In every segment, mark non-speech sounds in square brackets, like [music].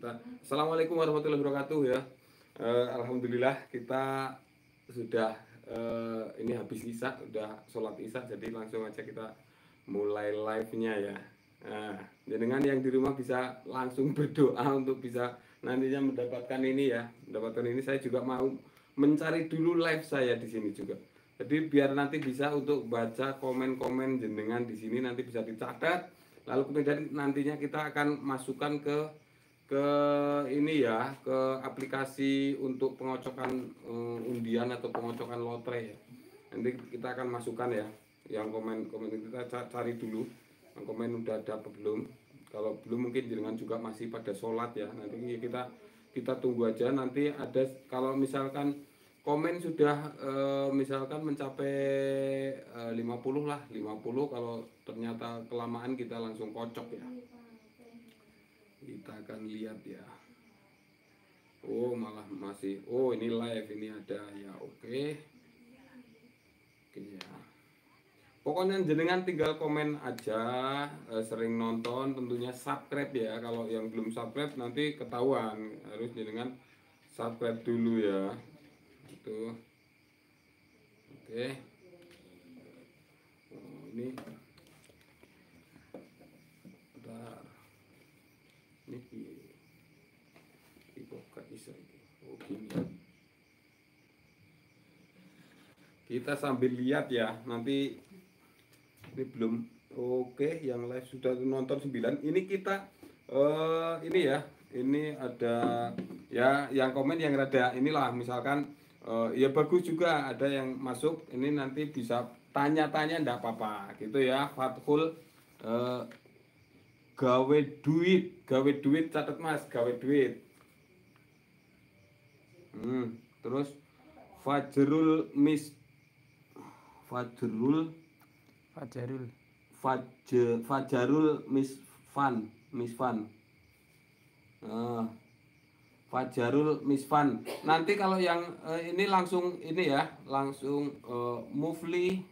kita. Assalamualaikum warahmatullahi wabarakatuh ya. Eh, Alhamdulillah kita sudah eh, ini habis isya sudah sholat isya jadi langsung aja kita mulai live nya ya. Nah, dengan yang di rumah bisa langsung [laughs] berdoa untuk bisa nantinya mendapatkan ini ya. Mendapatkan ini saya juga mau mencari dulu live saya di sini juga. Jadi biar nanti bisa untuk baca komen-komen jenengan di sini nanti bisa dicatat. Lalu kemudian nantinya kita akan masukkan ke ke ini ya ke aplikasi untuk pengocokan um, undian atau pengocokan lotre ya. Nanti kita akan masukkan ya yang komen komen kita cari dulu. Yang komen udah ada apa belum? Kalau belum mungkin jangan juga masih pada sholat ya. Nanti kita kita tunggu aja. Nanti ada kalau misalkan komen sudah e, misalkan mencapai e, 50 lah 50 kalau ternyata kelamaan kita langsung kocok ya kita akan lihat ya. Oh malah masih oh ini live ini ada ya oke. Okay. oke ya. Pokoknya jenengan tinggal komen aja eh, sering nonton tentunya subscribe ya. Kalau yang belum subscribe nanti ketahuan. Harus jenengan subscribe dulu ya. Itu oke. Okay. oh, ini niki iku gak iso iki kita sambil lihat ya nanti ini belum oke yang live sudah nonton 9 ini kita uh, ini ya ini ada ya yang komen yang rada inilah misalkan uh, ya bagus juga ada yang masuk ini nanti bisa tanya-tanya ndak apa-apa gitu ya Fathul uh, gawe duit gawe duit catat mas gawe duit hmm, terus Fajrul Mis Fajrul? Fajarul Faj Fajarul Misfan Misfan uh, Fajarul Misfan nanti kalau yang uh, ini langsung ini ya langsung uh, Mufli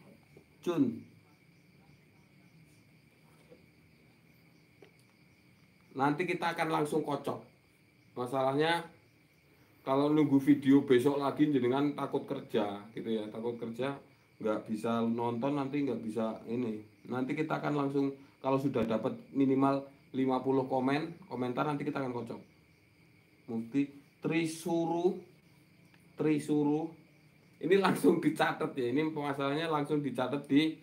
Chun nanti kita akan langsung kocok. Masalahnya kalau nunggu video besok lagi jenengan takut kerja gitu ya takut kerja nggak bisa nonton nanti nggak bisa ini. Nanti kita akan langsung kalau sudah dapat minimal 50 komen komentar nanti kita akan kocok. Mufti trisuru trisuru. Ini langsung dicatat ya ini masalahnya langsung dicatat di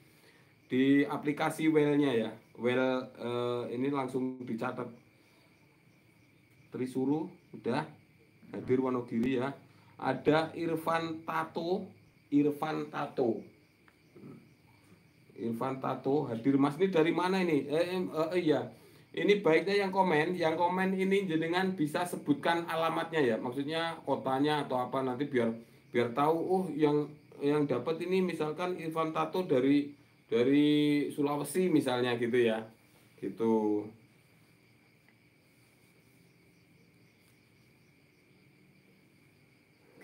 di aplikasi well-nya ya. Well uh, ini langsung dicatat. Trisuru udah hadir Wonogiri ya ada Irfan Tato Irfan Tato. Irfan Tato hadir. Mas ini dari mana ini? Eh, eh, eh iya. Ini baiknya yang komen. Yang komen ini jenengan bisa sebutkan alamatnya ya. Maksudnya kotanya atau apa nanti biar biar tahu. Oh yang yang dapat ini misalkan Irfan Tato dari dari Sulawesi misalnya gitu ya. Gitu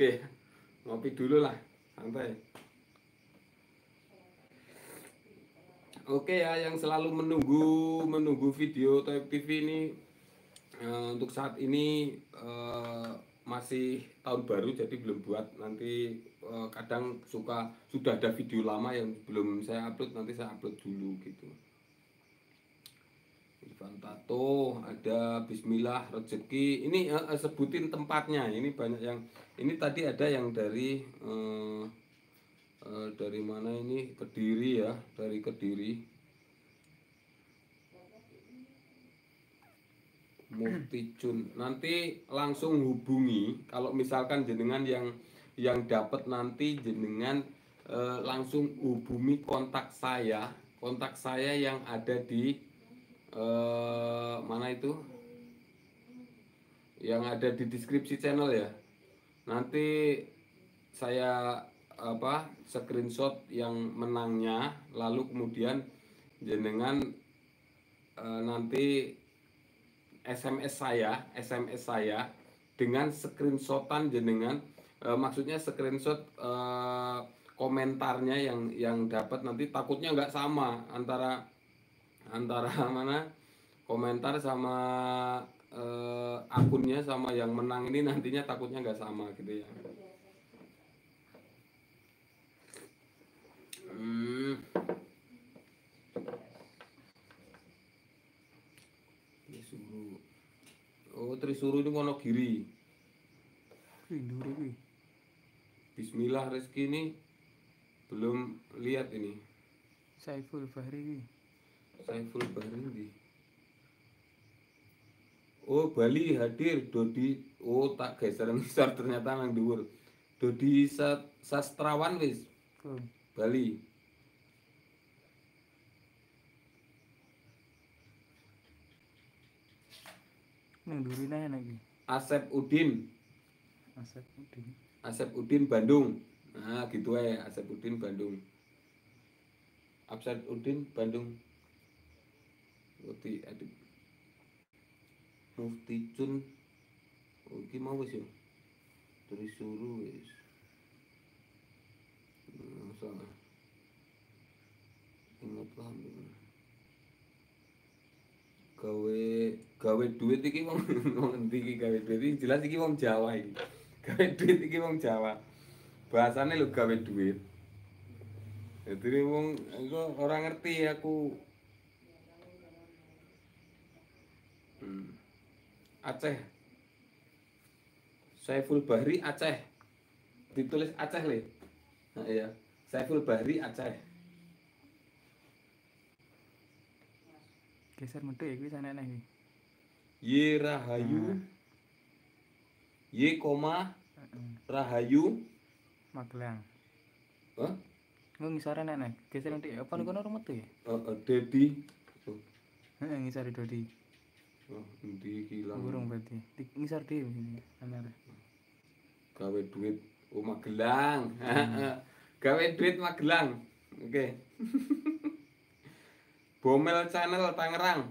Oke, ngopi dulu lah, santai. Oke ya, yang selalu menunggu menunggu video Toyib TV ini uh, untuk saat ini uh, masih tahun baru jadi belum buat nanti uh, kadang suka sudah ada video lama yang belum saya upload nanti saya upload dulu gitu. Irfan Tato, ada Bismillah rezeki. Ini uh, sebutin tempatnya. Ini banyak yang ini tadi ada yang dari uh, uh, dari mana ini Kediri ya, dari Kediri. Mufti Jun. Nanti langsung hubungi kalau misalkan jenengan yang yang dapat nanti jenengan langsung hubungi kontak saya, kontak saya yang ada di eh, mana itu? Yang ada di deskripsi channel ya? Nanti saya apa screenshot yang menangnya lalu kemudian jenengan e, nanti SMS saya SMS saya dengan screenshotan jenengan. E, maksudnya screenshot e, komentarnya yang yang dapat nanti takutnya nggak sama antara antara [laughs] mana komentar sama eh, akunnya sama yang menang ini nantinya takutnya nggak sama gitu ya hmm. Trisuru oh Trisuru ini ndure kuwi. Bismillah rezeki ini belum lihat ini Saiful Bahri kuwi. Saiful Bahri ini. Oh Bali hadir Dodi oh tak geser ngisor ternyata nang dhuwur. Dodi Sa- sastrawan wis Kok Bali. nae enak iki. Asep Udin, Asep Udin. Asep Udin Bandung. Nah, gitu ya Asep Udin Bandung. Asep Udin Bandung. Mufti adik. Mufti Cun. Oh, iki mau wis yo. Trisuru wis. Hmm, Masa ingat lah gawe gawe duit iki wong [laughs] wong endi iki gawe duit iki jelas iki wong Jawa iki [laughs] gawe duit iki wong Jawa bahasane lho gawe duit jadi wong engko ora ngerti aku hmm. Aceh Saiful Bahri Aceh ditulis Aceh le nah, iya Saiful Bahri Aceh Geser medhek ya kuwi enak-enak iki. Y Rahayu Y koma Heeh. Rahayu Magelang. Hah? Engko ngisore enak-enak. Geser medhek apa niku ora metu ya? Eh, eh, Dedi Heeh, ngisore Dodi. Oh, endi iki lah Burung berarti. Ngisor dhewe ini. Anyar. gawe duit oh Magelang [laughs] gawe duit Magelang oke [laughs] Bomel Channel Tangerang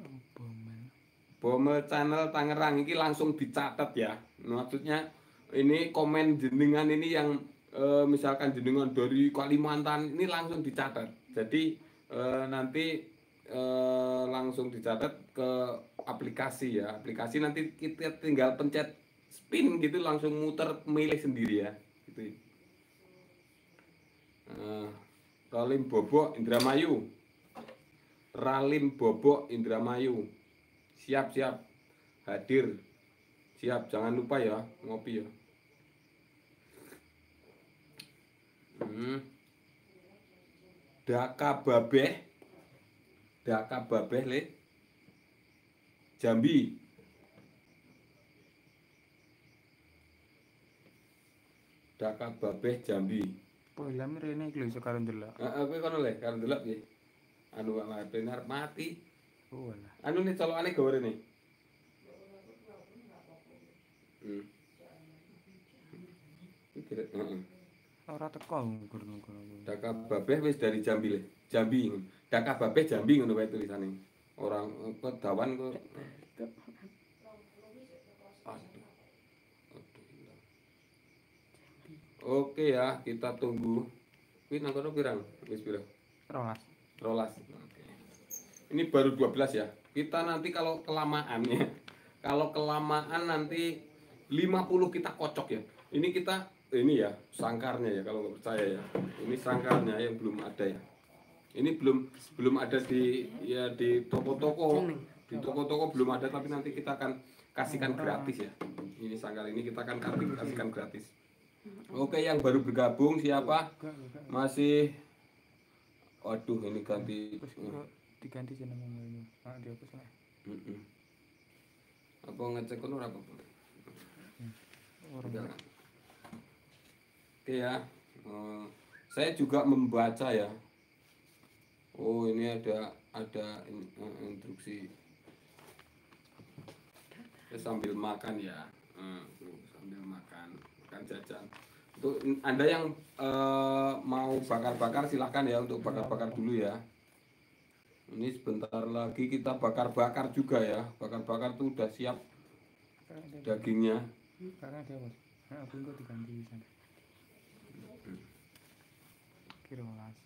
Apa men? Bomel Channel Tangerang ini langsung dicatat ya maksudnya ini komen jenengan ini yang eh, misalkan jenengan dari Kalimantan ini langsung dicatat jadi eh, nanti eh, langsung dicatat ke aplikasi ya. Aplikasi nanti kita tinggal pencet spin gitu langsung muter milih sendiri ya. Gitu. Eh, Ralim Bobok Indramayu. Ralim Bobok Indramayu. Siap siap. Hadir. Siap jangan lupa ya ngopi ya. Hmm. Daka Babeh Daka Babeh le Jambi Daka Babeh Jambi Polam rene iki lho iso karo ndelok. Heeh, kowe kono le, karo ndelok piye? Anu Pak Martin arep mati. Oh alah. Anu nih colokane gawe rene. Hmm. Heeh. Ora teko ngukur-ngukur. Daka Babeh wis dari Jambi le. Jambi. Daka Babeh Jambi ngono wae tulisane. Orang kok dawan. Aduh. Oke ya, kita tunggu. Kuwi nang kono pirang? Wis pirang? Rolas. Rolas. Oke. Ini baru 12 ya. Kita nanti kalau kelamaan ya. Kalau kelamaan nanti 50 kita kocok ya. Ini kita ini ya sangkarnya ya kalau nggak percaya ya. Ini sangkarnya yang belum ada ya. Ini belum belum ada di ya di toko-toko. Di toko-toko belum ada tapi nanti kita akan kasihkan gratis ya. Ini sangkar ini kita akan kasih- kasihkan gratis. Oke, yang baru bergabung siapa? Masih Waduh, ini ganti diganti ngene. Ah dihapus lah. Apa ngecek kono ora apa-apa? Oke ya. Eh, saya juga membaca ya. Oh, ini ada ada in- eh, instruksi. Saya sambil makan ya. Eh, sambil makan, makan jajan. Untuk Anda yang mau bakar-bakar silahkan ya untuk bakar-bakar dulu ya. Ini sebentar lagi kita bakar-bakar juga ya. Bakar-bakar tuh udah siap dagingnya. Karena dia bos. Nah, aku diganti di sana. Rolas.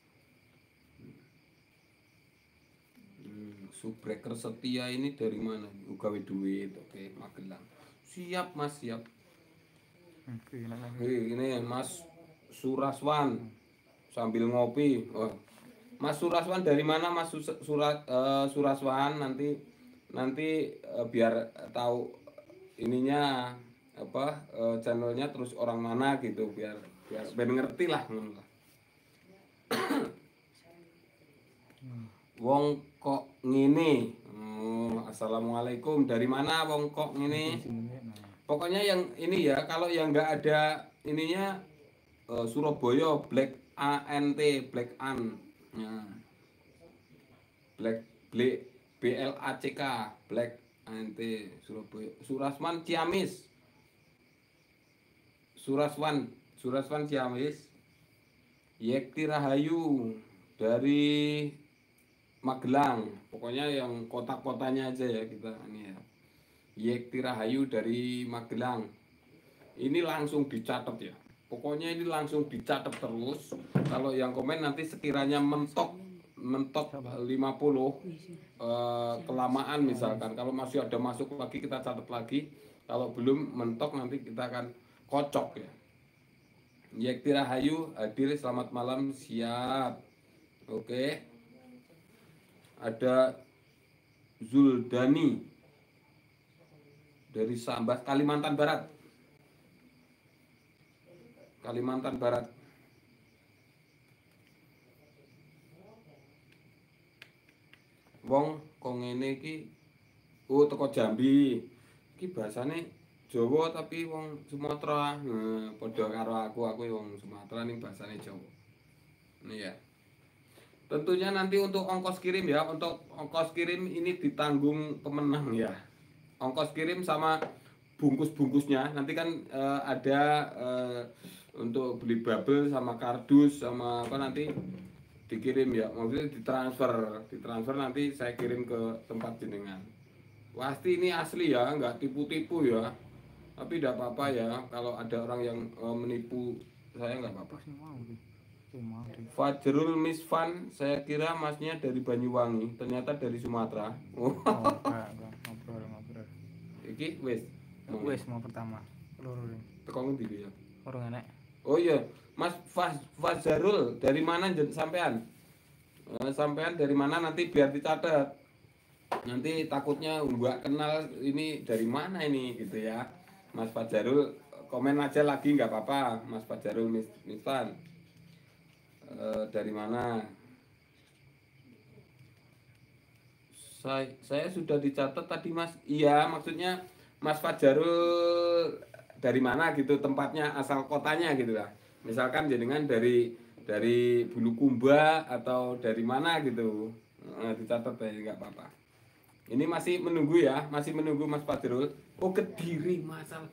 Hmm, Subreker setia ini dari mana? Ugawe duit, oke, Magelang. Siap Mas, siap. Oke. Hei, ini Mas Suraswan sambil ngopi. Oh. Mas Suraswan dari mana Mas Surat eh, Suraswan nanti nanti eh, biar tahu ininya apa eh, channelnya terus orang mana gitu biar biar biar ngerti lah lah. Wong kok ngene. Oh, assalamualaikum. Dari mana wong kok ngene? Nah. Pokoknya yang ini ya, kalau yang nggak ada ininya eh, Surabaya Black ANT Black An. Ya. Black Black B L A C K Black ANT Surabaya. Surasman Ciamis. Suraswan Suraswan Ciamis. Yekti Rahayu dari Magelang. Pokoknya yang kota-kotanya aja ya kita ini ya. Yekti Rahayu dari Magelang. Ini langsung dicatat ya. Pokoknya ini langsung dicatat terus. Kalau yang komen nanti sekiranya mentok mentok 50 eh, kelamaan misalkan. Kalau masih ada masuk lagi kita catat lagi. Kalau belum mentok nanti kita akan kocok ya. Yekti Rahayu hadir selamat malam siap. Oke. Ada Zuldani dari Sambas Kalimantan Barat. Kalimantan Barat. Wong kok ngene iki oh teko Jambi. Iki bahasane Jawa tapi wong Sumatera. Nah, padha karo aku, aku wong Sumatera ning bahasane Jawa. Ini ya. Tentunya nanti untuk ongkos kirim ya, untuk ongkos kirim ini ditanggung pemenang. Ya. Ongkos kirim sama bungkus-bungkusnya. Nanti kan eh, ada eh, untuk beli bubble sama kardus sama apa nanti dikirim ya. Maksudnya ditransfer. Ditransfer nanti saya kirim ke tempat jenengan. Pasti ini asli ya nggak tipu-tipu ya. Tapi tidak apa-apa ya kalau ada orang yang eh, menipu saya nggak apa-apa Fajrul Misfan, saya kira masnya dari Banyuwangi, ternyata dari Sumatera. Oh, enggak, enggak. ngobrol ngobrol. iki wis. Wes mau pertama. Loro. Teko ngendi ya? Orang enak. Oh iya, Mas Faz Fazarul dari mana jen- sampean? Eh, sampean dari mana nanti biar dicatat. Nanti takutnya nggak kenal ini dari mana ini gitu ya. Mas Fajarul komen aja lagi nggak apa-apa, Mas Fajarul Mis Misfan. Eh, dari mana? Saya, saya sudah dicatat tadi Mas. Iya, maksudnya Mas Fajarul dari mana gitu tempatnya asal kotanya gitu lah. Misalkan jenengan dari dari Bulukumba atau dari mana gitu. Eh, dicatat ya nggak apa-apa. Ini masih menunggu ya, masih menunggu Mas Fajarul. Oh, Kediri masal.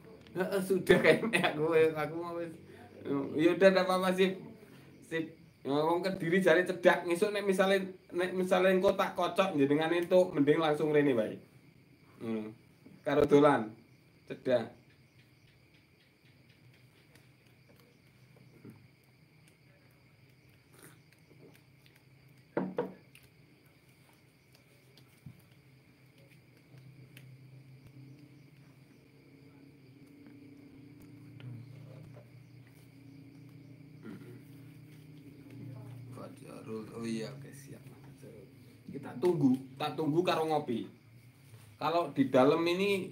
Sudah kayaknya aku aku mau wis. Ya udah apa-apa sih. Sip. Ngomong Kediri jari cedak ngisuk nek misale nek misale engko tak kocok jenengan itu mending langsung rene bae. Hmm. Karo dolan. Cedak. Fajarul. Oh iya, oke siap. Kita tunggu, tak tunggu karo ngopi. Kalau di dalam ini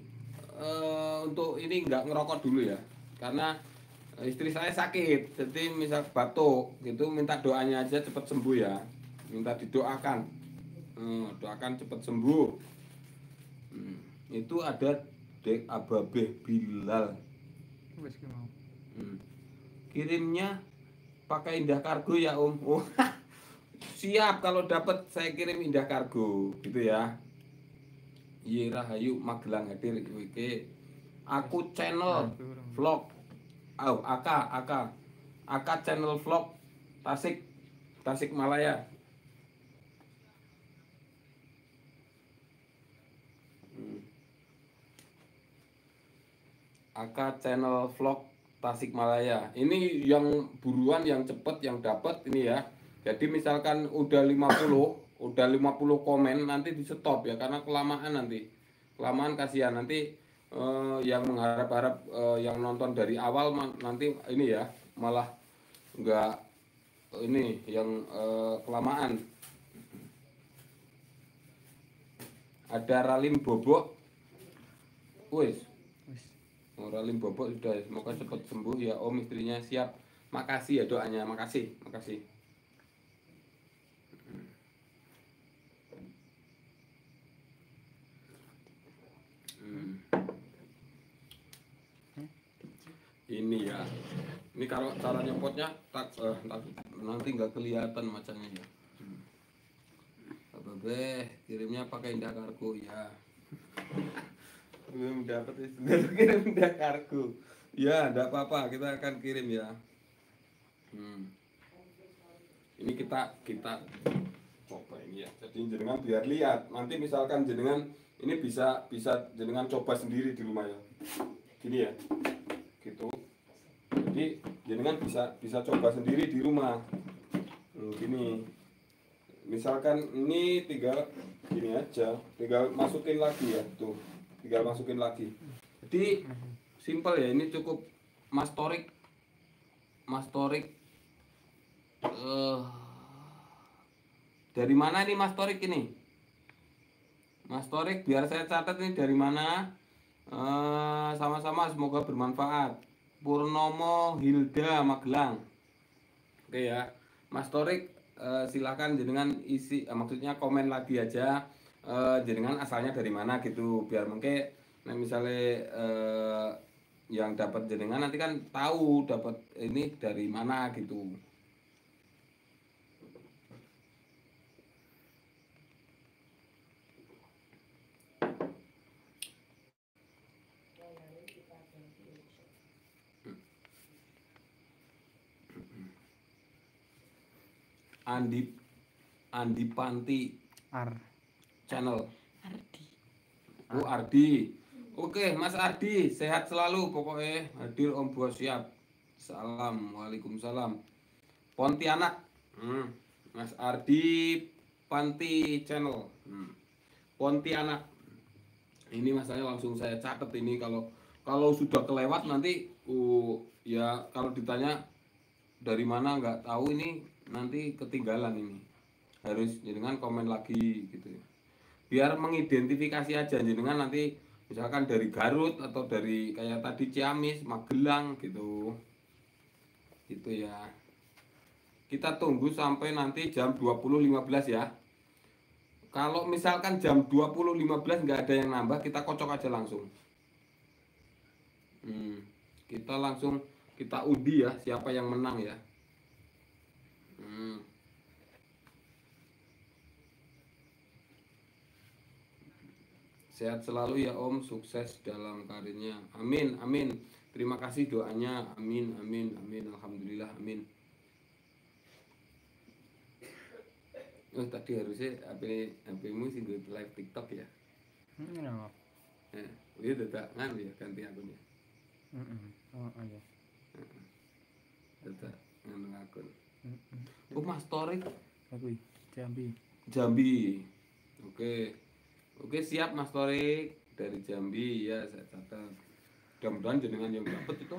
eh, untuk ini nggak ngerokok dulu ya, karena istri saya sakit, jadi misal batuk gitu minta doanya aja cepat sembuh ya, minta didoakan, Hmm, doakan cepat sembuh. Hmm, itu ada Dek Ababeh Bilal. Wes ki mau. Hmm. Kirimnya pakai Indah Kargo ya Om. Oh, [laughs] siap kalau dapat saya kirim Indah Kargo gitu ya. Iya Rahayu Magelang hadir iki. Aku channel vlog. Oh, AK AK AK channel vlog Tasik Tasik Malaya. Hmm. AK channel vlog Tasikmalaya. Ini yang buruan yang cepet yang dapat ini ya. Jadi misalkan udah 50, [clears throat] udah 50 komen nanti di stop ya karena kelamaan nanti. Kelamaan kasihan. Nanti eh, yang mengharap-harap eh, yang nonton dari awal nanti ini ya malah nggak ini yang eh, kelamaan. Ada Ralim Bobok. Wis. Oh, Ralim Bobok sudah semoga cepat sembuh. Ya Om istrinya siap. Makasih ya doanya makasih makasih Hmm. Ini ya. Ini kalau cara nyopotnya tak eh, tak- nanti nggak kelihatan macamnya ya. Hmm. apa be kirimnya pakai indah kargo ya. Belum dapat sudah kirim indah kargo. Ya enggak apa-apa kita akan kirim ya. Hmm. ini kita kita coba ini ya. Jadi jenengan biar lihat. Nanti misalkan jenengan ini bisa bisa jenengan coba sendiri di rumah ya. Gini ya. Gitu jadi jenengan bisa bisa coba sendiri di rumah. Hmm, gini. Misalkan ini tinggal gini aja tinggal masukin lagi ya tuh. Tinggal masukin lagi. Jadi simple ya ini cukup mastorik mastorik eh dari mana nih mastorik ini? Mastorik biar saya catat ini dari mana. Eh, sama-sama semoga bermanfaat Purnomo Hilda Magelang Oke ya, Mas Torik eh, silakan jenengan isi, eh, maksudnya komen lagi aja eh, jenengan asalnya dari mana gitu, biar mungkin nah misalnya eh, yang dapat jenengan nanti kan tahu dapat ini dari mana gitu. Andi Andi Panti Ar. channel. Ardi. Oh Ardi. Oke Mas Ardi sehat selalu pokoknya hadir Om Bos siap. Salam Waalaikumsalam. Pontianak. Hmm. Mas Ardi Panti channel. Hmm. Pontianak. Ini masalahnya langsung saya catat ini kalau kalau sudah kelewat nanti uh, ya kalau ditanya dari mana nggak tahu ini nanti ketinggalan ini. Harus jenengan komen lagi gitu ya. Biar mengidentifikasi aja jenengan nanti misalkan dari Garut atau dari kayak tadi Ciamis Magelang gitu. Gitu ya. Kita tunggu sampai nanti jam 20.15 ya. Kalau misalkan jam 20.15 nggak ada yang nambah kita kocok aja langsung. Hmm, kita langsung kita undi ya siapa yang menang ya Hmm. Sehat selalu ya Om, sukses dalam karirnya. Amin, amin. Terima kasih doanya. Amin, amin, amin. Alhamdulillah, amin. Oh, tadi harusnya HP HP-mu sih gue live TikTok ya. Hmm, no. Eh, itu tidak nganu ya ganti akunnya. Mm-mm. Oh, oh iya. Tidak nganu akun. Mm-mm. Oh, Mas Torik Aku Jambi. Jambi. Oke. Oke, siap Mas Torik dari Jambi ya saya catat. Mudah-mudahan jenengan yang dapat itu.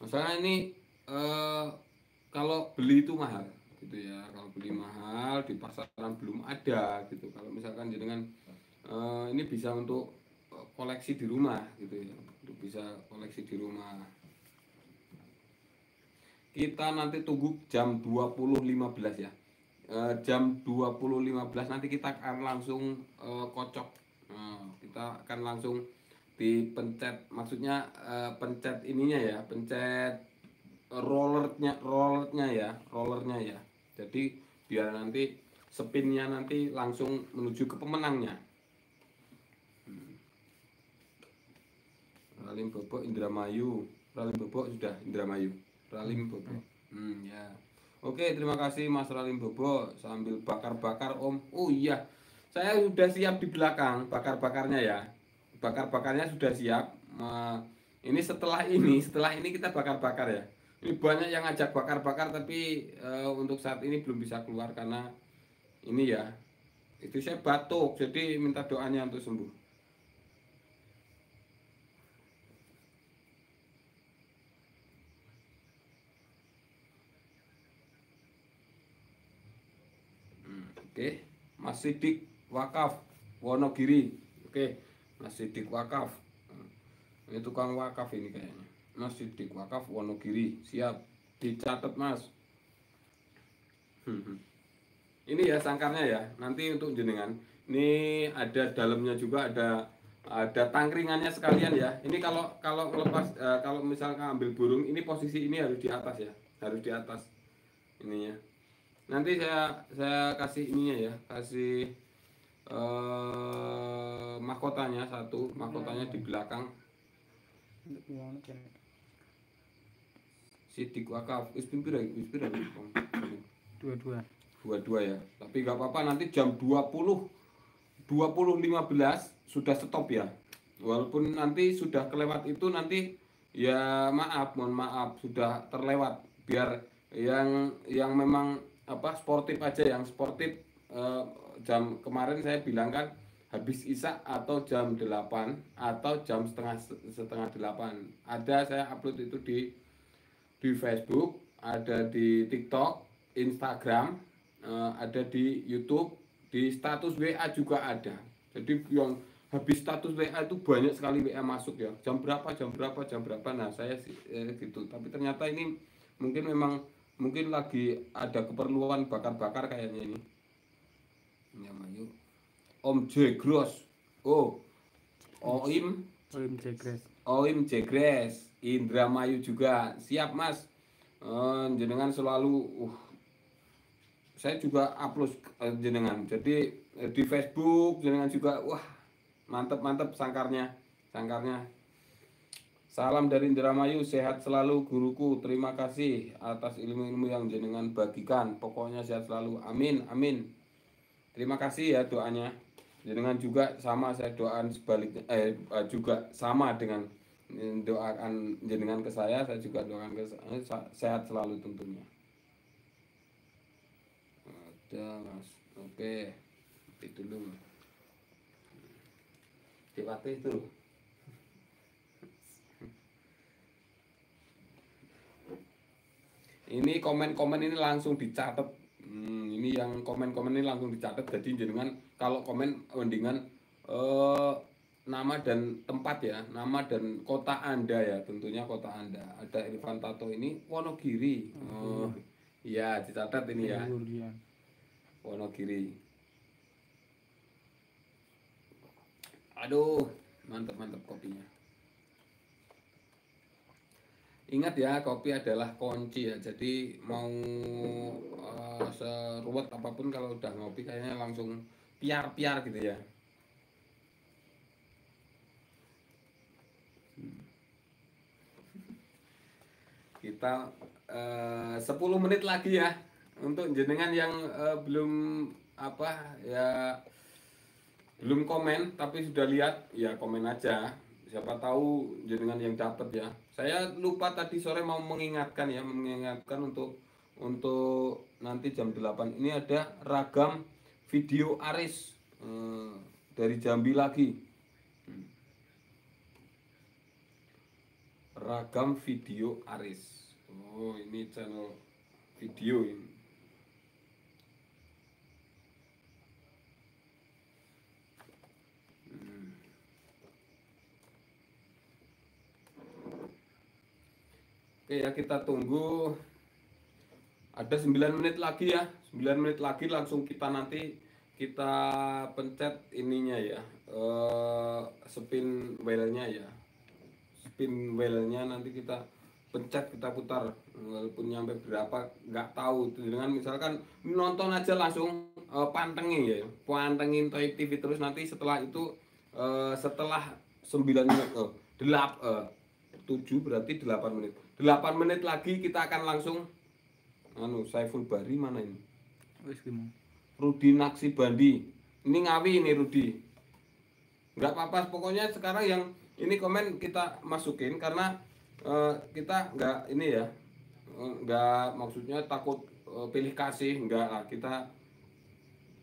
Masalah ini eh, kalau beli itu mahal gitu ya. Kalau beli mahal di pasaran belum ada gitu. Kalau misalkan jenengan eh, ini bisa untuk koleksi di rumah gitu ya. Untuk bisa koleksi di rumah. Kita nanti tunggu jam 20.15 ya. Eh, jam 20.15 nanti kita akan langsung eh, kocok. Eh, kita akan langsung dipencet maksudnya eh, pencet ininya ya pencet rollernya rollernya ya rollernya ya. Jadi biar nanti spinnya nanti langsung menuju ke pemenangnya Hmm. Ralim Bobok Indramayu. Ralim Bobok sudah Indramayu. Ralim Bobok. Hmm ya. Oke terima kasih Mas Ralim Bobok. Sambil bakar-bakar Om. Oh iya. Saya sudah siap di belakang bakar-bakarnya ya. Bakar-bakarnya sudah siap. Ini setelah ini setelah ini kita bakar-bakar ya. Ini banyak yang ngajak bakar-bakar tapi eh, untuk saat ini belum bisa keluar karena ini ya. Itu saya batuk jadi minta doanya untuk sembuh Oke Mas Sidik Wakaf Wonogiri. Oke Mas Sidik Wakaf. Ini tukang wakaf ini kayaknya. Mas Sidik Wakaf Wonogiri. Siap dicatat Mas. [laughs] Ini ya sangkarnya ya. Nanti untuk jenengan. Ini ada dalamnya juga ada ada tangkringannya sekalian ya. Ini kalau kalau lepas eh, kalau misalkan ambil burung ini posisi ini harus di atas ya. Harus di atas ininya nanti saya saya kasih ininya ya kasih eh mahkotanya satu mahkotanya di belakang kan. sidik wakaf wis ping pira wis pira wis, Bang? Dua-dua. dua-dua ya tapi nggak apa-apa nanti jam 20 20.15 sudah stop ya walaupun nanti sudah kelewat itu nanti ya maaf mohon maaf sudah terlewat biar yang yang memang apa sportif aja yang sportif eh, jam kemarin saya bilang kan habis isak atau jam 8 atau jam setengah setengah 8 ada saya upload itu di di Facebook ada di TikTok Instagram eh, ada di YouTube di status WA juga ada. Jadi yang habis status WA itu banyak sekali WA masuk ya. Jam berapa jam berapa jam berapa. Nah saya eh, gitu. Tapi ternyata ini mungkin memang mungkin lagi ada keperluan bakar-bakar kayaknya ini. Ya Mayu Om Jegros oh Oim. Olim Jegres. Oim Jegres Indramayu juga. Siap mas. Eh, jenengan selalu uh, saya juga upload eh, jenengan. Jadi eh, di Facebook jenengan juga wah mantep mantep sangkarnya sangkarnya salam dari Indramayu sehat selalu guruku. Terima kasih atas ilmu-ilmu yang jenengan bagikan. Pokoknya sehat selalu. Amin amin. Terima kasih ya doanya. Jenengan juga sama saya doakan sebaliknya eh juga sama dengan eh, doakan jenengan ke saya saya juga doakan ke saya. Sa- sehat selalu tentunya. Ada mas. Oke itu dulu Diwati itu loh. Ini komen-komen ini langsung dicatat Hmm, ini yang komen-komen ini langsung dicatat jadi jenengan kalau komen mendingan eh, nama dan tempat ya. Nama dan kota anda ya tentunya kota anda. Ada Irfan Tato ini Wonogiri. Oh iya dicatat ini ya. Wonogiri. Aduh mantap mantap kopinya ingat ya kopi adalah kunci ya. Jadi mau eh, seruwet apa pun kalau udah ngopi kayaknya langsung piar-piar gitu ya. Hmm. kita eh, 10 menit lagi ya untuk jenengan yang eh, belum apa ya belum komen tapi sudah lihat ya komen aja siapa tahu jenengan yang dapat ya. Saya lupa tadi sore mau mengingatkan ya mengingatkan untuk untuk nanti jam 8 ini ada ragam video Aris eh, dari Jambi lagi. Hmm. ragam video Aris. Oh ini channel video ini Oke ya kita tunggu. Ada 9 menit lagi ya. 9 menit lagi langsung kita nanti kita pencet ininya ya. Eh spin wheel-nya ya. Spin wheel-nya nanti kita pencet kita putar. Walaupun nyampe berapa nggak tahu. Dengan misalkan nonton aja langsung eh, pantengin ya. Pantengin Toy TV terus nanti setelah itu eh, setelah 9 menit oh, delap eh, 7 berarti 8 menit 8 menit lagi kita akan langsung anu Saiful Bari mana ini? Wis? Rudi Naksi Bandi ini ngawi ini Rudi. Nggak apa-apa pokoknya sekarang yang ini komen kita masukin karena eh, kita nggak ini ya enggak maksudnya takut eh, pilih kasih enggak lah. Kita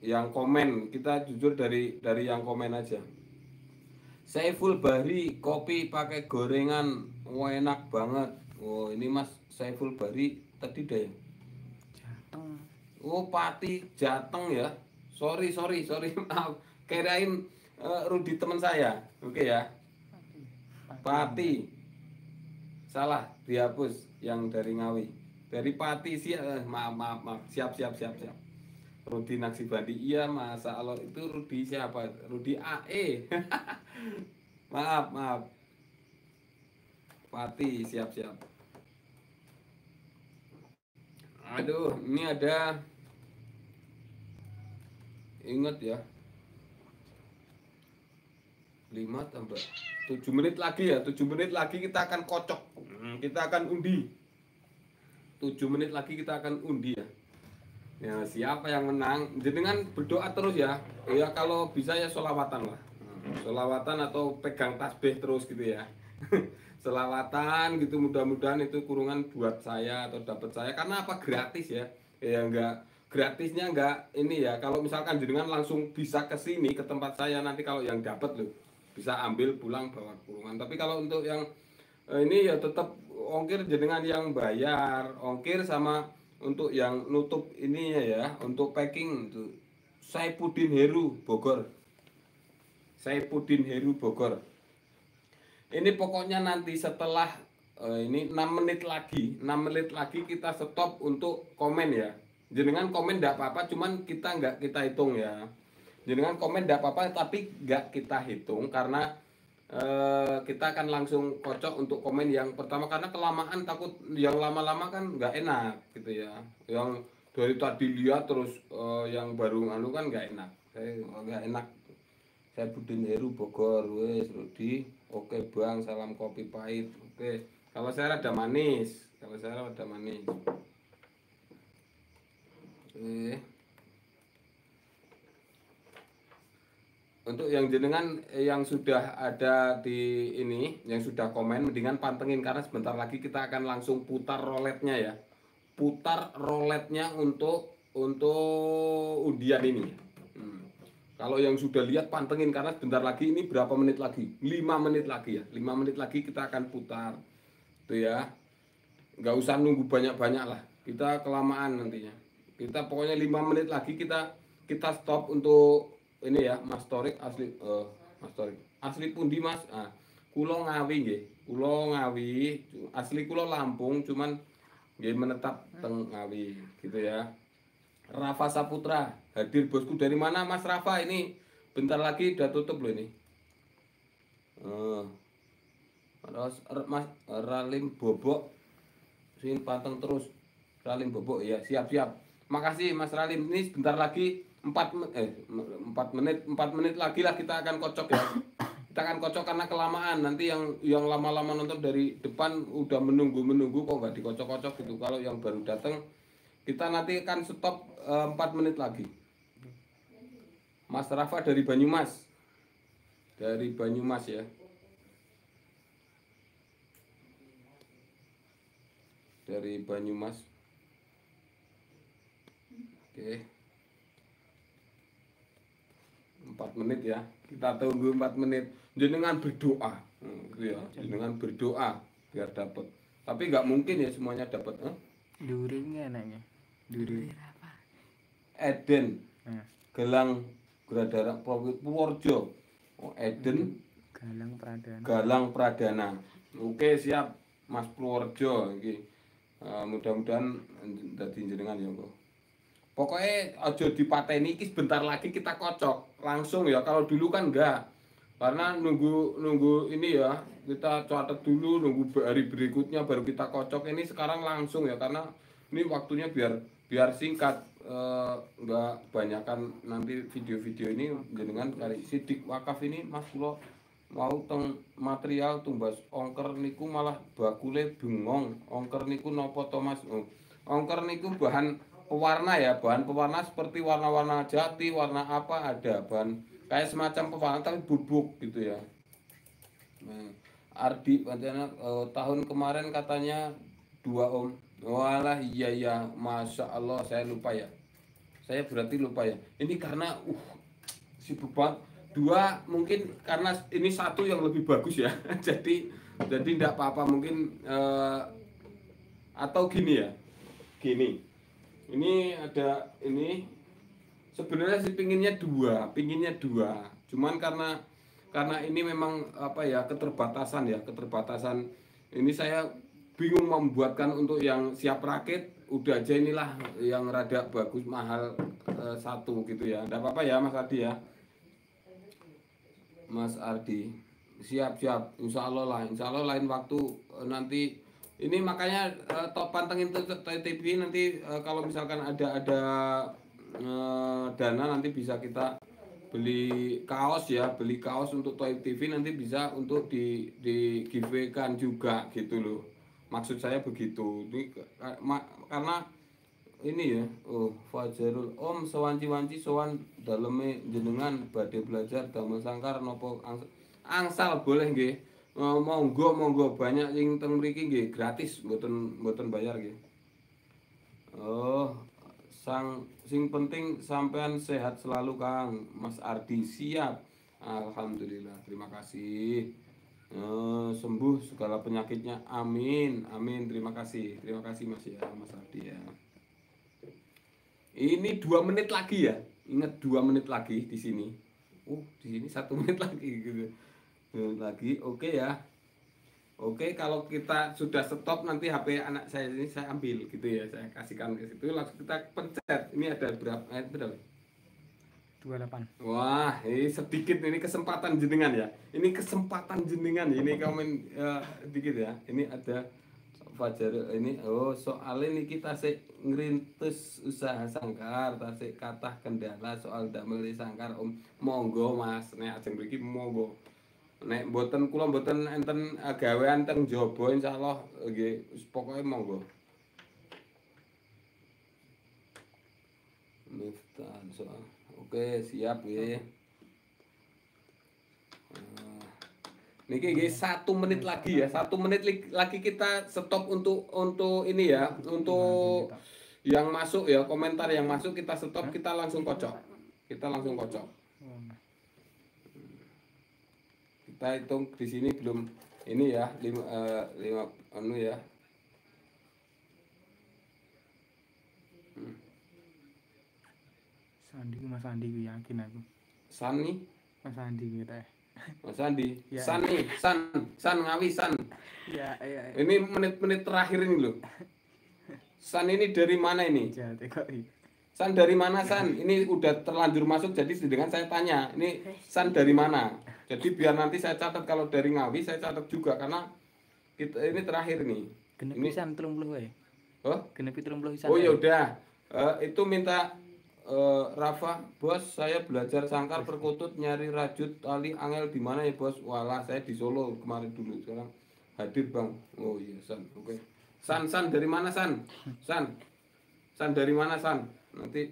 yang komen kita jujur dari dari yang komen aja. Saiful Bari kopi pakai gorengan enak banget oh ini mas Saiful Bari tadi deh. Jateng. oh Pati Jateng ya. Sorry sorry sorry. [laughs] Maaf. Kirain eh, Rudi teman saya. Oke ya. Pati. Salah dihapus yang dari Ngawi. Dari Pati sih eh, maaf maaf maaf. Siap siap siap siap. Rudi Naksibandi iya masa Allah itu Rudi siapa? Rudi AE [laughs] maaf maaf Pati siap siap aduh ini ada ingat ya. 5 tambah 7 menit lagi ya 7 menit lagi kita akan kocok. Hmm, kita akan undi. 7 menit lagi kita akan undi ya. Ya siapa yang menang? Jenengan berdoa terus ya. Ya kalau bisa ya solawatan lah. Hmm, solawatan atau pegang tasbih terus gitu ya [laughs] selawatan gitu mudah-mudahan itu kurungan buat saya atau dapat saya. Karena apa? Gratis ya. Ya enggak gratisnya enggak ini ya. Kalau misalkan jenengan langsung bisa ke sini ke tempat saya nanti kalau yang dapat loh bisa ambil pulang bawa kurungan. Tapi kalau untuk yang eh, ini ya tetap ongkir jenengan yang bayar ongkir sama untuk yang nutup ininya ya untuk packing itu. Saipudin Heru Bogor. Saipudin Heru Bogor ini pokoknya nanti setelah eh, ini 6 menit lagi 6 menit lagi kita stop untuk komen ya. Jenengan komen tidak apa-apa cuman kita nggak kita hitung ya. Jenengan komen tidak apa-apa tapi nggak kita hitung karena eh, kita akan langsung kocok untuk komen yang pertama. Karena kelamaan takut yang lama-lama kan nggak enak gitu ya. Yang dari tadi lihat terus eh, yang baru anu kan nggak enak. Saya nggak enak. Saya Budin Heru Bogor wes Rudi oke bang salam kopi pahit. Oke kalau saya rada manis. Kalau saya rada manis. Oke. Untuk yang jenengan eh, yang sudah ada di ini yang sudah komen mendingan pantengin karena sebentar lagi kita akan langsung putar roletnya ya. Putar roletnya untuk untuk undian ini. Kalau yang sudah lihat pantengin karena sebentar lagi ini berapa menit lagi? 5 menit lagi ya. 5 menit lagi kita akan putar. Tuh ya. Nggak usah nunggu banyak-banyak lah. Kita kelamaan nantinya. Kita pokoknya 5 menit lagi kita kita stop untuk ini ya Mas Torik asli eh, Mas Torik. Asli pundi Mas? Ah kulo ngawi nggih. Kulo ngawi asli kulo Lampung cuman nggih menetap teng ngawi gitu ya. Rafa Saputra hadir bosku dari mana Mas Rafa? Ini bentar lagi udah tutup loh ini. Eh, R- Mas Ralim Bobok. Sini panteng terus. Ralim Bobok ya siap siap. Makasih Mas Ralim. Ini sebentar lagi 4 eh 4 menit 4 menit lagi lah kita akan kocok ya. Kita akan kocok karena kelamaan. Nanti yang yang lama-lama nonton dari depan udah menunggu menunggu kok nggak dikocok-kocok gitu. Kalau yang baru datang kita nanti akan stop eh, 4 menit lagi Mas Rafa dari Banyumas. Dari Banyumas ya. Dari Banyumas. Oke. Empat menit ya. Kita tunggu empat menit. Jenengan berdoa. Hmm, gitu ya. Jenengan berdoa biar dapat tapi nggak mungkin ya semuanya dapat eh? Duringnya enaknya. Duri. Eden. Nah, Gradara Purworejo oh, Eden Galang Pradana. Galang Pradana. Oke, siap Mas Purworejo iki. Eh, mudah-mudahan dadi jenengan ya, Mbok. Pokoknya aja dipateni iki sebentar lagi kita kocok. Langsung ya, kalau dulu kan enggak. Karena nunggu nunggu ini ya, kita catat dulu nunggu hari berikutnya baru kita kocok. Ini sekarang langsung ya karena ini waktunya biar biar singkat eh, nggak banyakan nanti video-video ini jenengan cari. Sidik wakaf ini Mas Kulo mau teng material tumbas ongker niku malah bakule bengong. Ongker niku nopo to Mas? Oh, ongker niku bahan pewarna ya bahan pewarna seperti warna-warna jati warna apa ada bahan kayak semacam pewarna tapi bubuk gitu ya. Nah, Ardi katanya eh, tahun kemarin katanya dua om. Walah iya iya, masya Allah saya lupa ya. Saya berarti lupa ya. Ini karena uh sibuk banget. Dua mungkin karena ini satu yang lebih bagus ya. [laughs] jadi jadi tidak apa-apa mungkin eh, atau gini ya. Gini. Ini ada ini sebenarnya sih pinginnya dua, pinginnya dua. Cuman karena karena ini memang apa ya keterbatasan ya keterbatasan ini saya bingung membuatkan untuk yang siap rakit udah aja inilah yang rada bagus mahal eh, satu gitu ya. Tidak apa-apa ya Mas Ardi ya. Mas Ardi. Siap siap. Insya Allah lah Insya Allah lain waktu eh, nanti ini makanya eh, top pantengin TV nanti eh, kalau misalkan ada ada eh, dana nanti bisa kita beli kaos ya beli kaos untuk Toy TV nanti bisa untuk di di giveaway kan juga gitu loh. Maksud saya begitu. Ini karena ini ya oh Fajarul Om sewanci-wanci sowan daleme jenengan badhe belajar damel sangkar nopo angsal, angsal boleh nggih Eh, monggo banyak sing teng mriki nggih gratis mboten mboten bayar nggih Oh, sang sing penting sampean sehat selalu Kang. Mas Ardi siap. Alhamdulillah, terima kasih. Eh, sembuh segala penyakitnya. Amin. Amin. Terima kasih. Terima kasih Mas ya, Mas Ardi ya. Ini dua menit lagi ya. Ingat dua menit lagi di sini. Uh, di sini satu [laughs] menit lagi gitu. Menit lagi. Oke ya. Oke, kalau kita sudah stop nanti HP anak saya ini saya ambil gitu ya, saya kasihkan ke situ langsung kita pencet. Ini ada berapa? Eh, berapa? 28. Wah, ini sedikit ini kesempatan jenengan ya. Ini kesempatan jenengan ini komen eh, dikit ya. Ini ada Fajar ini oh soal ini kita sih ngerintis usaha sangkar tasik kata kendala soal damel sangkar om monggo mas nek ajeng mriki monggo nek mboten kula mboten enten eh, gawean teng jaba insyaallah nggih pokoke monggo Miftah soal oke siap nggih Eh, Niki nggih satu menit lagi ya, satu menit lagi kita stop untuk untuk ini ya, untuk yang masuk ya komentar yang masuk kita stop, kita langsung kocok, kita langsung kocok. Kita hitung di sini belum ini ya lima eh, lima anu ya. Sandi Mas Sandi ku yakin aku. San nih, Mas Sandi ku teh. Mas Andi, Ya. San nih, San, San ngawi San. Ya, iya. Ini menit-menit terakhir ini loh. San ini dari mana ini? Jahat kok. San dari mana San? Ini udah terlanjur masuk jadi dengan saya tanya, ini San dari mana? Jadi biar nanti saya catat kalau dari Ngawi saya catat juga karena kita ini terakhir nih. Genep Ini- pisan 30 wae. Oh, Genep 30 pisan. oh ya udah. Eh, itu minta eh, Rafa, bos saya belajar sangkar perkutut nyari rajut tali angel di mana ya bos? Walah saya di Solo kemarin dulu sekarang hadir bang. Oh iya San, oke. San San dari mana San? San, San dari mana San? Nanti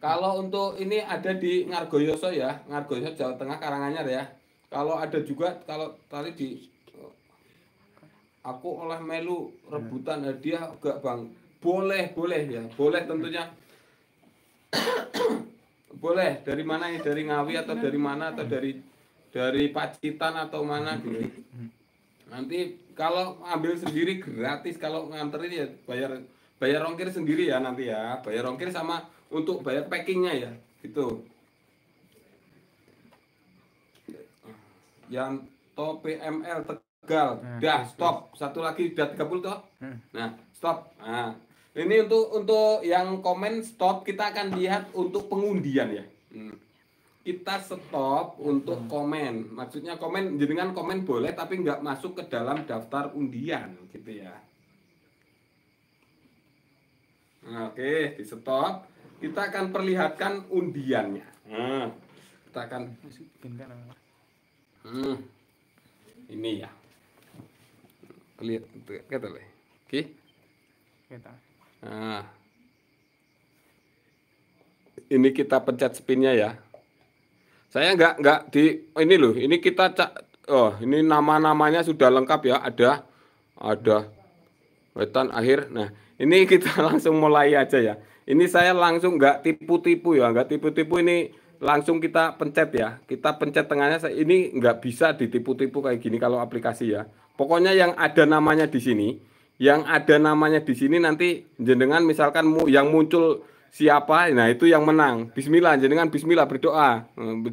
kalau untuk ini ada di Ngargoyoso ya, Ngargoyoso Jawa Tengah Karanganyar ya. Kalau ada juga kalau tadi di aku oleh melu rebutan hadiah enggak bang boleh boleh ya boleh tentunya boleh dari mana ini? Dari Ngawi atau dari mana? Atau dari dari Pacitan atau mana gitu? Nanti kalau ambil sendiri gratis kalau nganterin ya bayar bayar ongkir sendiri ya nanti ya. Bayar ongkir sama untuk bayar packingnya ya gitu. Yang to PML Tegal. Nah, dah stop. satu lagi udah 30 toh? Hmm. nah stop. Nah ini untuk untuk yang komen stop kita akan lihat untuk pengundian ya Hmm. kita stop untuk komen maksudnya komen jenengan komen boleh tapi nggak masuk ke dalam daftar undian gitu ya oke di stop kita akan perlihatkan undiannya nah, kita akan kan. Hmm. Ini ya. Lihat kata. Oke. Kita. Nah. Ini kita pencet spinnya ya. Saya nggak nggak di ini loh. Ini kita cak. Oh ini nama-namanya sudah lengkap ya. Ada ada weton akhir. Nah, ini [laughs] kita langsung mulai aja ya. Ini saya langsung nggak tipu-tipu ya, nggak tipu-tipu ini langsung kita pencet ya. Kita pencet tengahnya. Ini nggak bisa ditipu-tipu kayak gini kalau aplikasi ya. Pokoknya yang ada namanya di sini, yang ada namanya di sini nanti jenengan misalkan yang muncul siapa, nah itu yang menang. Bismillah, jenengan Bismillah berdoa.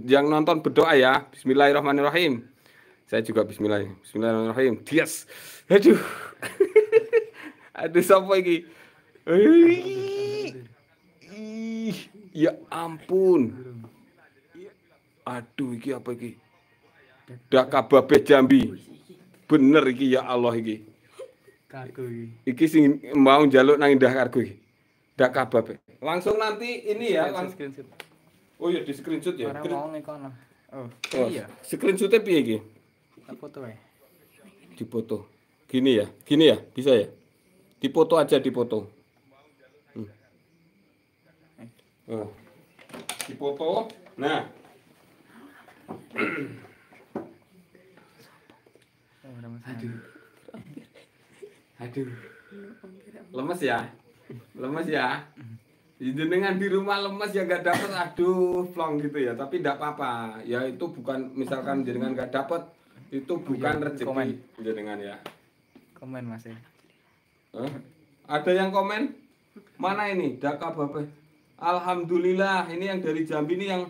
Yang nonton berdoa ya. Bismillahirrahmanirrahim. Saya juga Bismillah. Bismillahirrahmanirrahim. Yes. Aduh. [laughs] Aduh, siapa lagi? Ya ampun. Aduh iki apa iki? Dakababe Jambi. Bener iki ya Allah iki. Kargo iki. Iki sing mau njaluk nang Indah Kargo iki. Dakababe. Langsung nanti ini ya, lang screenshot. Oh iya di screenshot ya. Ora mau. Oh, oh, iya. Screenshotnya piye iki? Foto ya. Dipoto. Gini ya, gini ya, bisa ya? Dipoto aja dipoto. Oh. Dipoto. Nah. [clears throat] Aduh. Aduh. Lemes ya? Lemes ya? Jenengan di rumah lemes ya gak dapet aduh plong gitu ya tapi tidak apa-apa ya itu bukan misalkan jenengan gak dapet itu bukan oh, iya. rezeki jenengan ya komen mas ya eh? ada yang komen mana ini daka bapak Alhamdulillah ini yang dari Jambi ini yang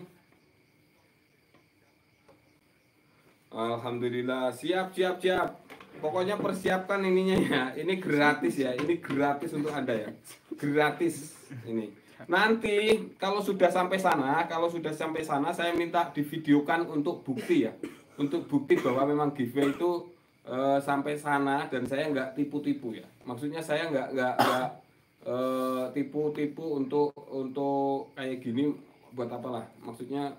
Alhamdulillah siap siap siap pokoknya persiapkan ininya ya. Ini gratis ya. Ini gratis untuk anda ya. Gratis ini. Nanti kalau sudah sampai sana kalau sudah sampai sana saya minta divideokan untuk bukti ya. Untuk bukti bahwa memang giveaway itu e, sampai sana dan saya nggak tipu-tipu ya. Maksudnya saya nggak nggak nggak Eh, tipu-tipu untuk untuk kayak gini buat apalah. Maksudnya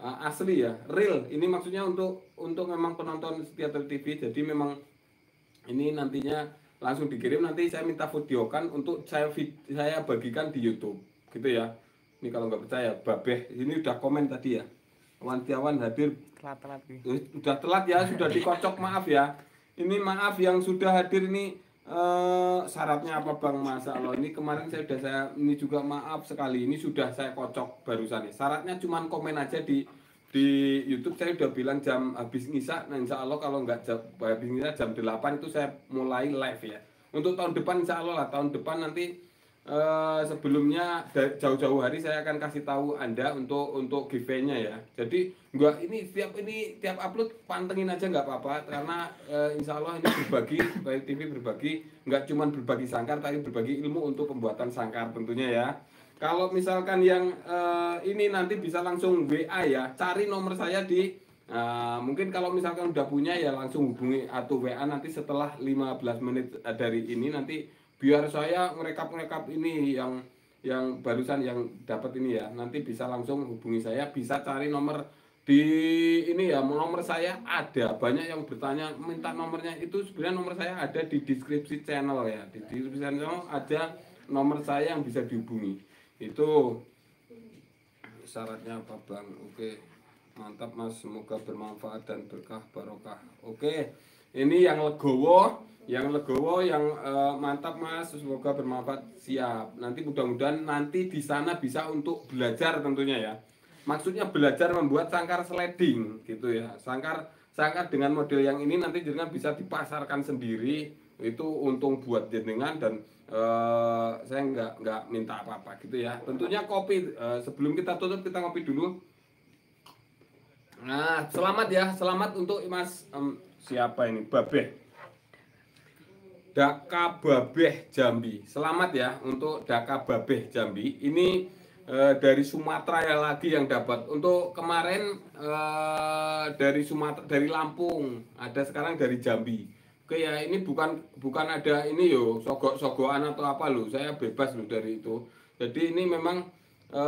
uh, asli ya. Real. Ini maksudnya untuk untuk memang penonton setia TV jadi memang ini nantinya langsung dikirim nanti saya minta videokan untuk saya saya bagikan di YouTube. Gitu ya. Ini kalau nggak percaya babeh. Ini udah komen tadi ya. Wantiawan hadir. Telat-telat sudah telat ya sudah dikocok maaf ya. Ini maaf yang sudah hadir ini Uh, syaratnya apa bang? Masa Allah ini kemarin saya sudah saya ini juga maaf sekali. Ini sudah saya kocok barusan nih. Syaratnya cuma komen aja di di YouTube saya udah bilang jam habis ngisa nah insya Allah kalau nggak jam habis ngisa jam 8 itu saya mulai live ya. Untuk tahun depan insya Allah lah tahun depan nanti Uh, sebelumnya jauh-jauh hari saya akan kasih tahu anda untuk untuk giveaway-nya ya. Jadi gua ini tiap ini tiap upload pantengin aja nggak apa-apa. Karena uh, insya Allah ini berbagi baik TV berbagi nggak cuma berbagi sangkar tapi berbagi ilmu untuk pembuatan sangkar tentunya ya kalau misalkan yang uh, ini nanti bisa langsung WA ya cari nomor saya di Uh, mungkin kalau misalkan udah punya ya langsung hubungi atau WA nanti setelah 15 menit dari ini nanti biar saya ngerekap-ngerekap ini yang yang barusan yang dapat ini ya. Nanti bisa langsung hubungi saya bisa cari nomor di ini ya nomor saya ada. Banyak yang bertanya minta nomornya itu sebenarnya nomor saya ada di deskripsi channel ya. Di deskripsi channel ada nomor saya yang bisa dihubungi itu syaratnya apa bang. Oke. Mantap mas. Semoga bermanfaat dan berkah barokah. Oke. Ini yang legowo yang legowo yang uh, mantap mas. Semoga bermanfaat. Siap. Nanti mudah-mudahan nanti di sana bisa untuk belajar tentunya ya. Maksudnya belajar membuat sangkar sliding gitu ya. Sangkar sangkar dengan model yang ini nanti jenengan bisa dipasarkan sendiri. Itu untung buat jenengan dan uh, saya nggak nggak minta apa-apa gitu ya tentunya kopi uh, sebelum kita tutup kita ngopi dulu nah selamat ya selamat untuk mas um, siapa ini babeh Daka Babeh Jambi. Selamat ya untuk Daka Babeh Jambi. Ini e, dari Sumatera ya lagi yang dapat. Untuk kemarin e, dari Sumatera dari Lampung, ada sekarang dari Jambi. Oke ya, ini bukan bukan ada ini yo sogok-sogokan atau apa lo. Saya bebas lo dari itu. Jadi ini memang e,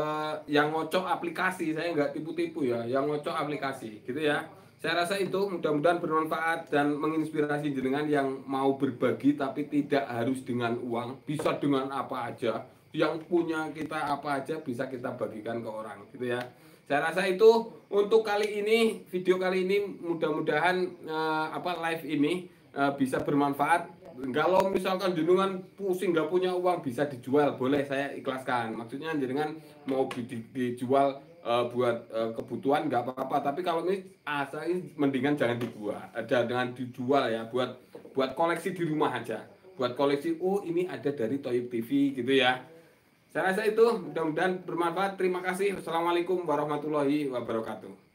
yang ngocok aplikasi. Saya nggak tipu-tipu ya, yang ngocok aplikasi, gitu ya. Saya rasa itu mudah-mudahan bermanfaat dan menginspirasi jenengan yang mau berbagi tapi tidak harus dengan uang, bisa dengan apa aja. Yang punya kita apa aja bisa kita bagikan ke orang, gitu ya. Saya rasa itu untuk kali ini video kali ini mudah-mudahan uh, apa live ini uh, bisa bermanfaat. Kalau misalkan jenengan pusing nggak punya uang bisa dijual. Boleh saya ikhlaskan. Maksudnya jenengan mau di, di- dijual eh, buat eh, kebutuhan nggak apa-apa. Tapi kalau ini asa ini mendingan jangan dibuat ada dengan dijual ya. Buat buat koleksi di rumah aja. Buat koleksi oh ini ada dari Toyib TV gitu ya. Saya rasa itu. Mudah-mudahan bermanfaat. Terima kasih. Wassalamualaikum warahmatullahi wabarakatuh